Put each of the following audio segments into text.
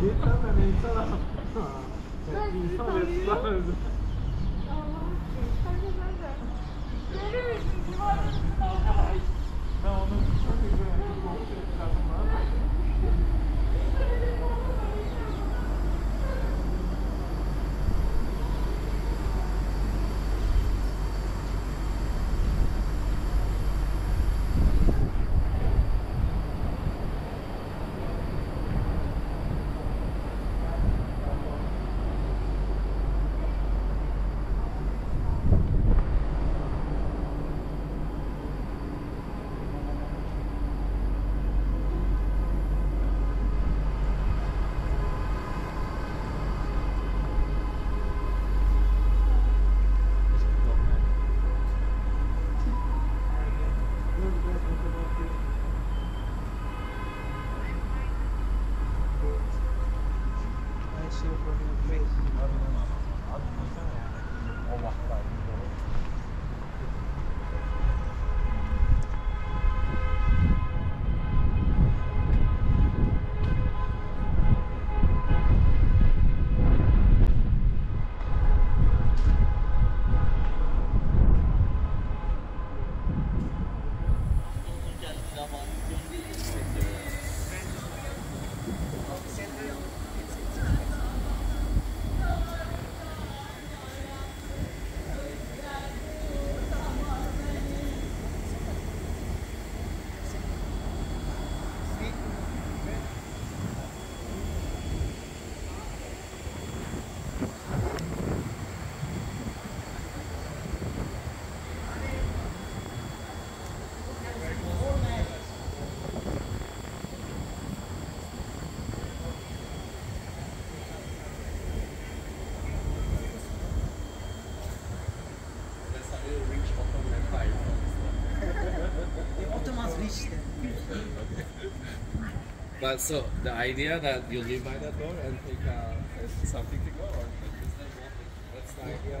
İnsan ben insan Ben insan esnaf öldüm. Ben onu çok üzüldüm. But so the idea that you live by that door and take uh, something to go, or like walking. That's the idea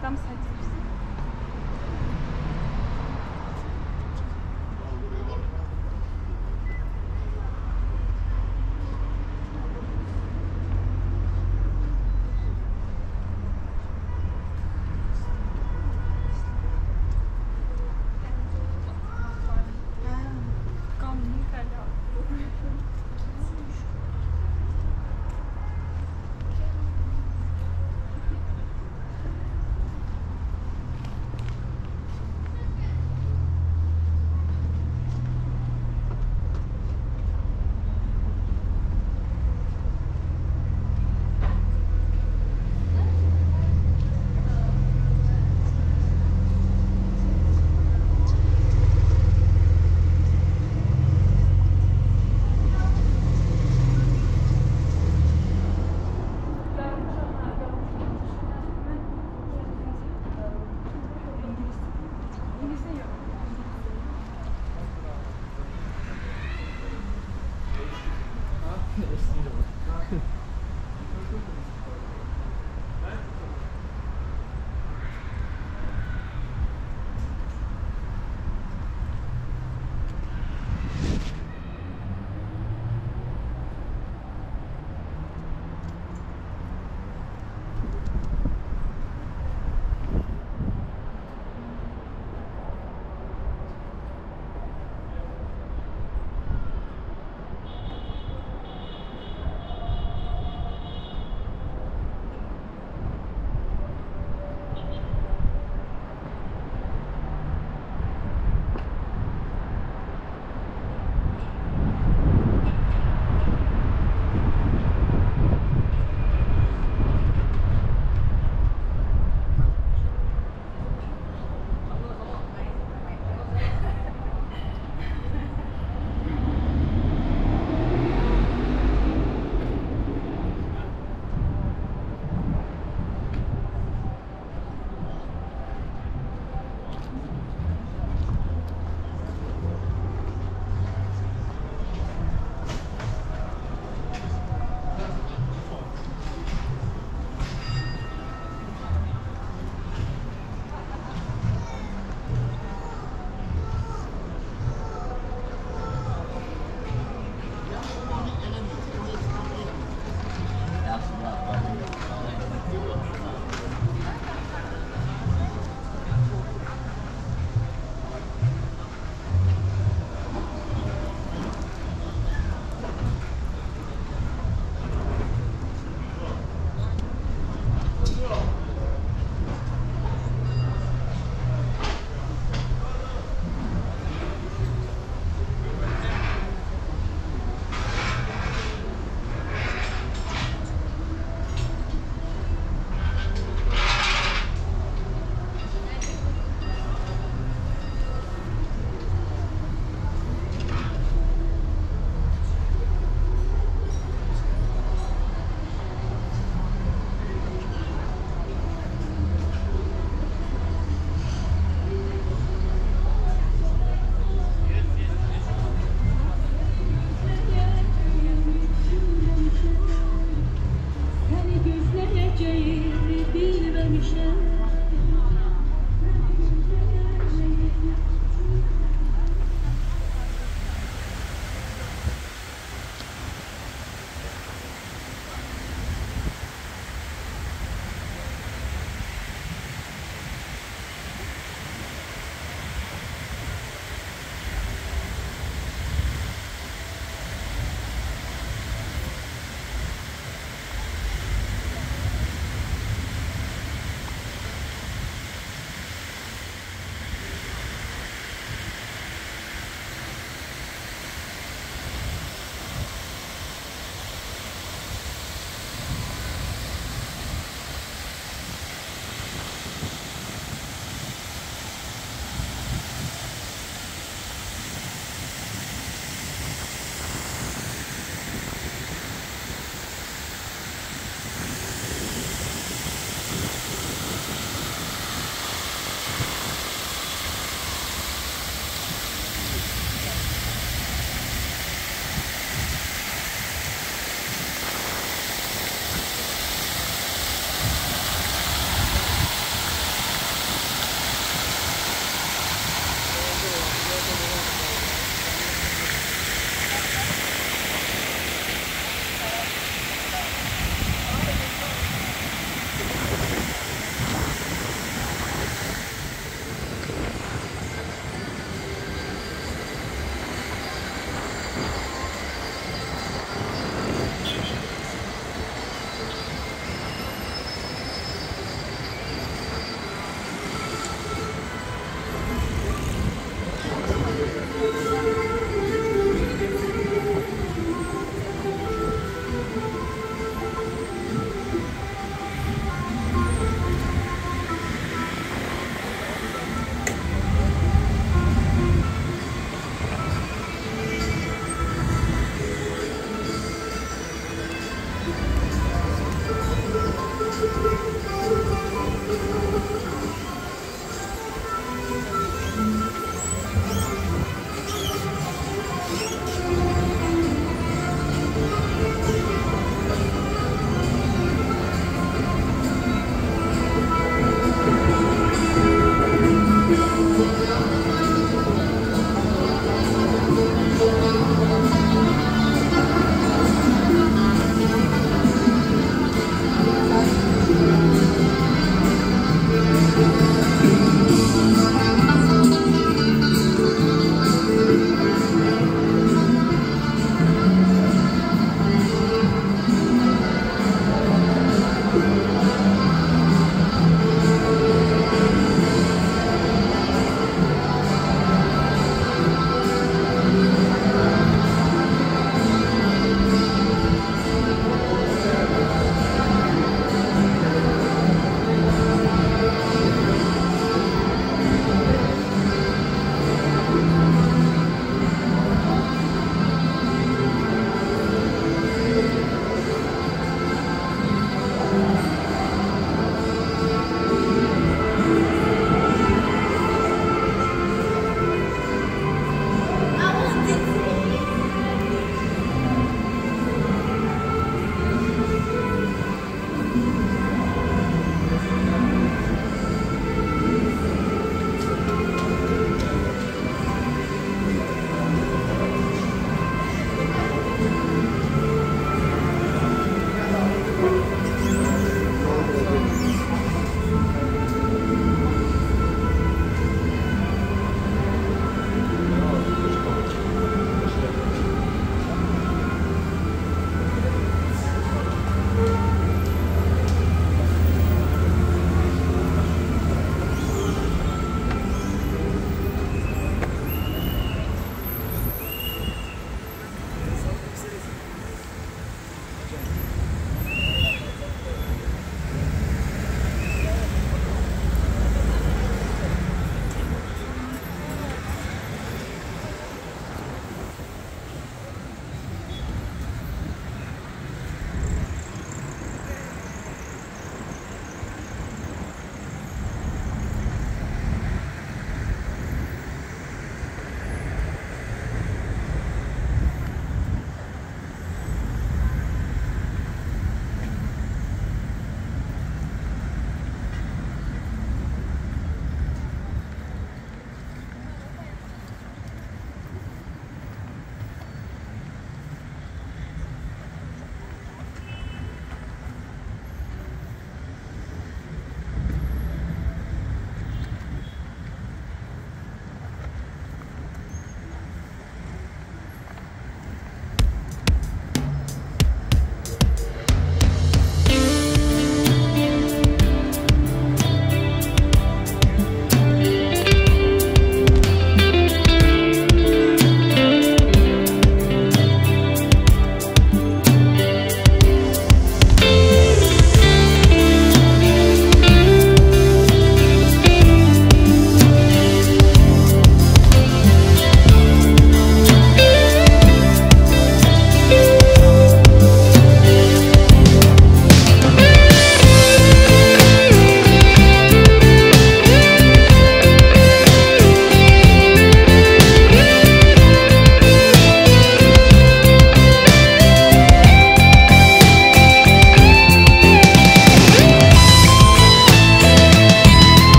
Там садишься.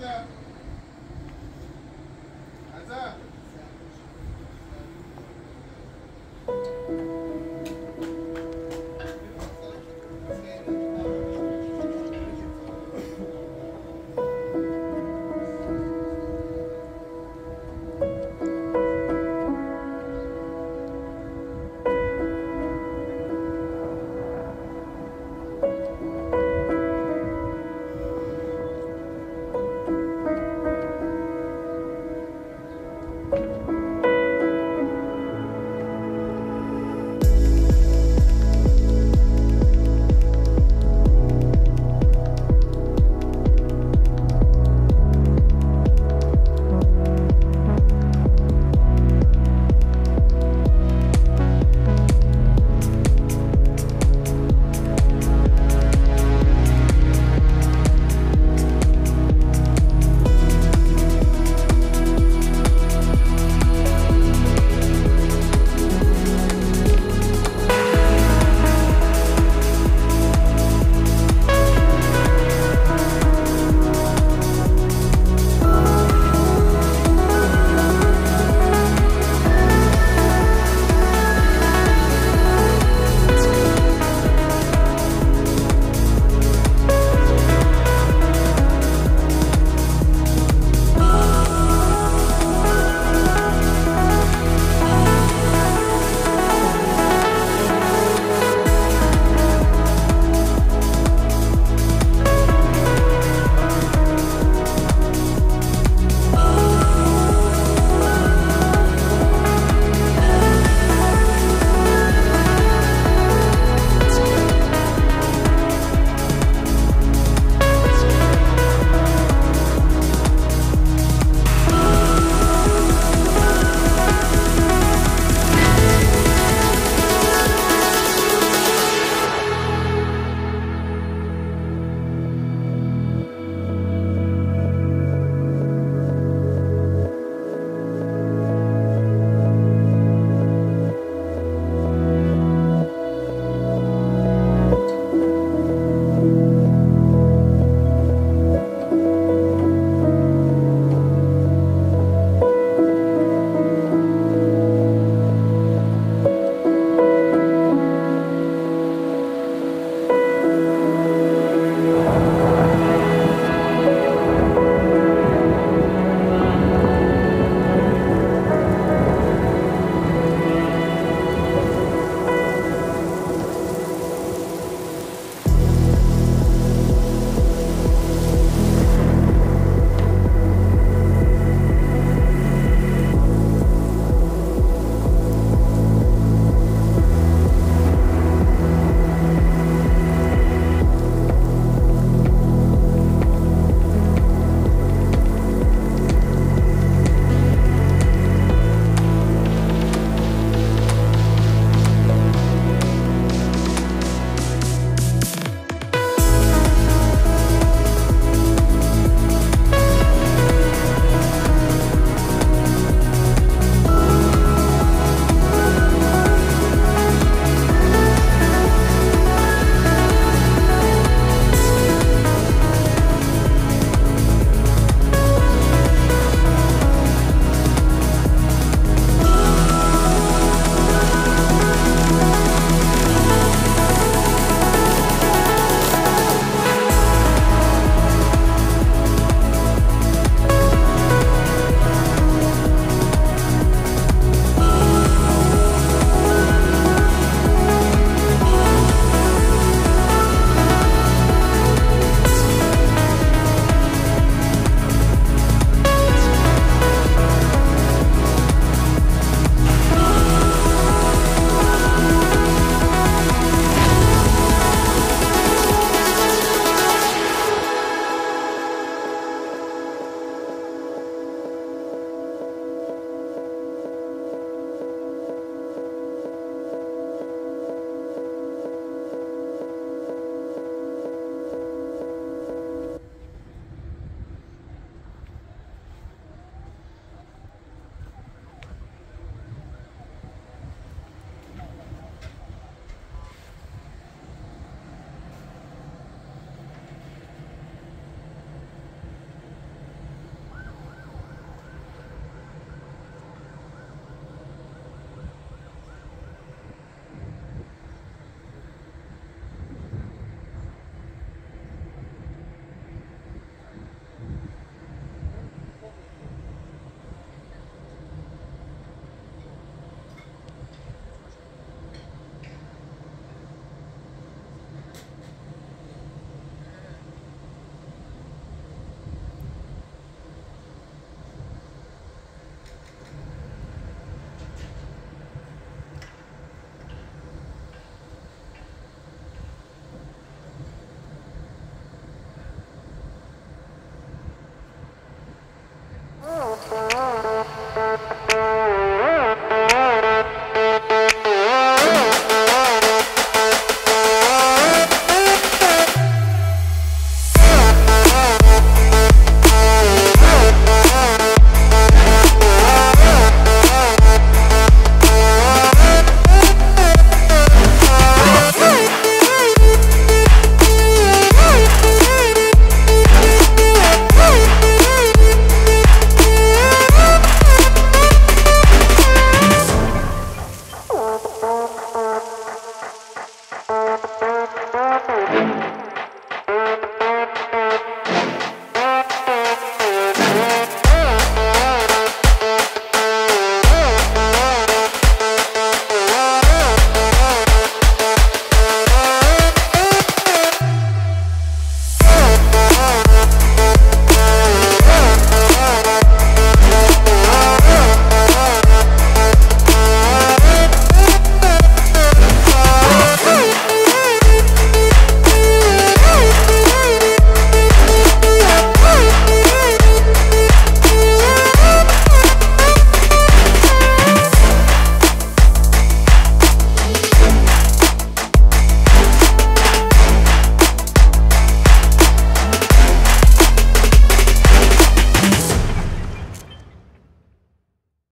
Gotcha.